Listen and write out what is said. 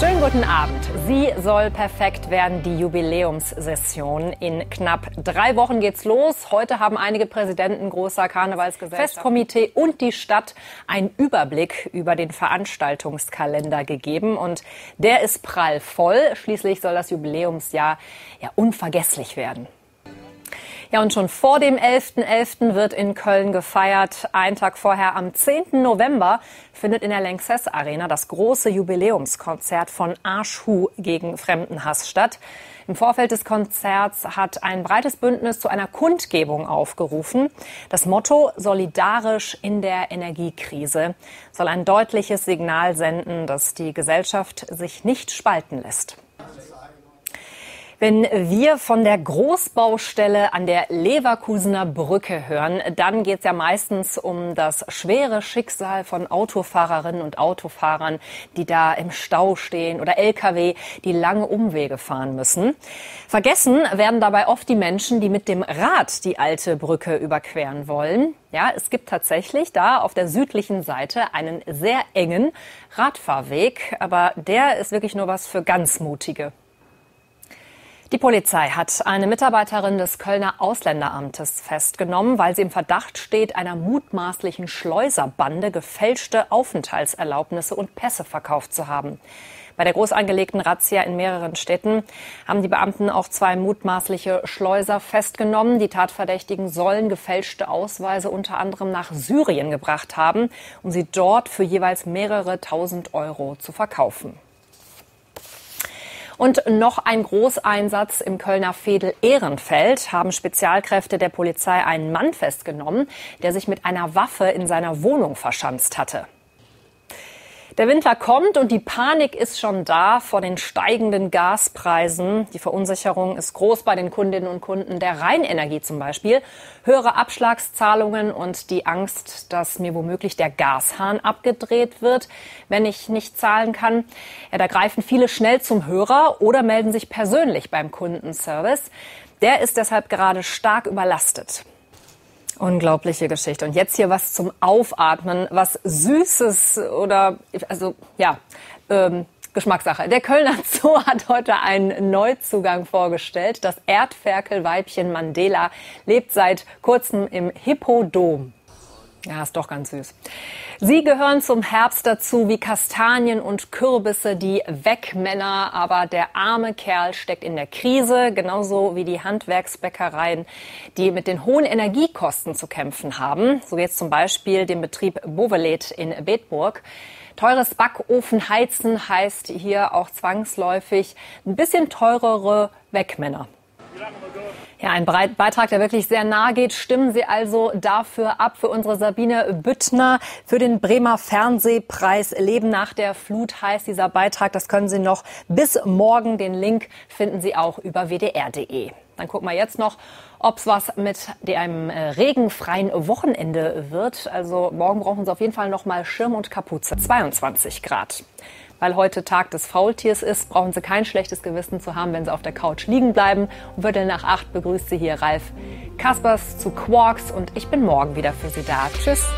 Schönen guten Abend. Sie soll perfekt werden, die Jubiläumssession. In knapp drei Wochen geht's los. Heute haben einige Präsidenten großer Karnevalsgesellschaften, Festkomitee und die Stadt einen Überblick über den Veranstaltungskalender gegeben. Und der ist prall voll. Schließlich soll das Jubiläumsjahr ja unvergesslich werden. Ja, und schon vor dem 11.11. .11. wird in Köln gefeiert. Ein Tag vorher, am 10. November, findet in der Lanxess Arena das große Jubiläumskonzert von Arschhu gegen Fremdenhass statt. Im Vorfeld des Konzerts hat ein breites Bündnis zu einer Kundgebung aufgerufen. Das Motto Solidarisch in der Energiekrise soll ein deutliches Signal senden, dass die Gesellschaft sich nicht spalten lässt. Wenn wir von der Großbaustelle an der Leverkusener Brücke hören, dann geht es ja meistens um das schwere Schicksal von Autofahrerinnen und Autofahrern, die da im Stau stehen oder Lkw, die lange Umwege fahren müssen. Vergessen werden dabei oft die Menschen, die mit dem Rad die alte Brücke überqueren wollen. Ja, es gibt tatsächlich da auf der südlichen Seite einen sehr engen Radfahrweg, aber der ist wirklich nur was für ganz Mutige. Die Polizei hat eine Mitarbeiterin des Kölner Ausländeramtes festgenommen, weil sie im Verdacht steht, einer mutmaßlichen Schleuserbande gefälschte Aufenthaltserlaubnisse und Pässe verkauft zu haben. Bei der groß angelegten Razzia in mehreren Städten haben die Beamten auch zwei mutmaßliche Schleuser festgenommen. Die Tatverdächtigen sollen gefälschte Ausweise unter anderem nach Syrien gebracht haben, um sie dort für jeweils mehrere tausend Euro zu verkaufen. Und noch ein Großeinsatz im Kölner Fedel Ehrenfeld haben Spezialkräfte der Polizei einen Mann festgenommen, der sich mit einer Waffe in seiner Wohnung verschanzt hatte. Der Winter kommt und die Panik ist schon da vor den steigenden Gaspreisen. Die Verunsicherung ist groß bei den Kundinnen und Kunden der Rheinenergie zum Beispiel. Höhere Abschlagszahlungen und die Angst, dass mir womöglich der Gashahn abgedreht wird, wenn ich nicht zahlen kann. Ja, da greifen viele schnell zum Hörer oder melden sich persönlich beim Kundenservice. Der ist deshalb gerade stark überlastet. Unglaubliche Geschichte. Und jetzt hier was zum Aufatmen, was Süßes oder, also ja, ähm, Geschmackssache. Der Kölner Zoo hat heute einen Neuzugang vorgestellt. Das Erdferkelweibchen Mandela lebt seit kurzem im Hippodom. Ja, ist doch ganz süß. Sie gehören zum Herbst dazu wie Kastanien und Kürbisse, die Wegmänner. Aber der arme Kerl steckt in der Krise, genauso wie die Handwerksbäckereien, die mit den hohen Energiekosten zu kämpfen haben. So jetzt zum Beispiel dem Betrieb Bovelet in Bedburg. Teures Backofenheizen heißt hier auch zwangsläufig ein bisschen teurere Wegmänner. Ja, ein Beitrag, der wirklich sehr nahe geht. Stimmen Sie also dafür ab für unsere Sabine Büttner für den Bremer Fernsehpreis Leben nach der Flut heißt dieser Beitrag. Das können Sie noch bis morgen. Den Link finden Sie auch über wdr.de. Dann gucken wir jetzt noch, ob es was mit einem äh, regenfreien Wochenende wird. Also morgen brauchen Sie auf jeden Fall noch mal Schirm und Kapuze. 22 Grad. Weil heute Tag des Faultiers ist, brauchen Sie kein schlechtes Gewissen zu haben, wenn Sie auf der Couch liegen bleiben. Um Viertel nach acht begrüßt Sie hier Ralf Kaspers zu Quarks und ich bin morgen wieder für Sie da. Tschüss.